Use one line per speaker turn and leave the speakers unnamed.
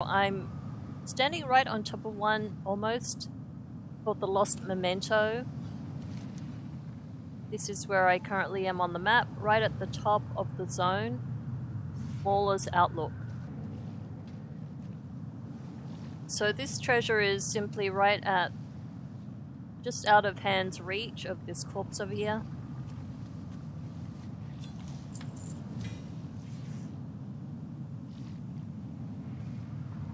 I'm standing right on top of one almost called the Lost Memento. This is where I currently am on the map, right at the top of the zone. Faller's Outlook. So this treasure is simply right at just out of hand's reach of this corpse over here.